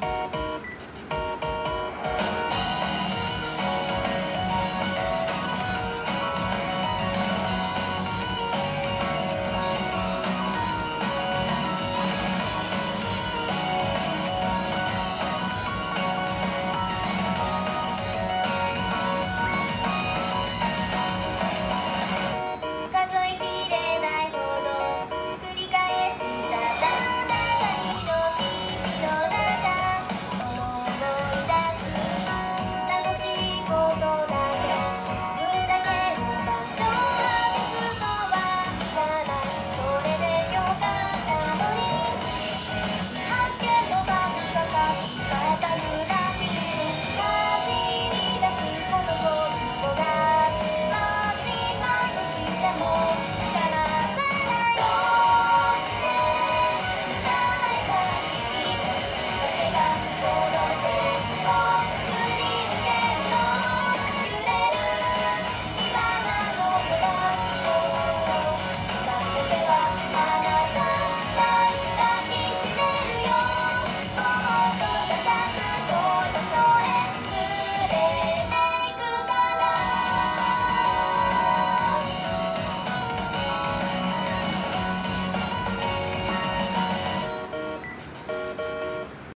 Bye.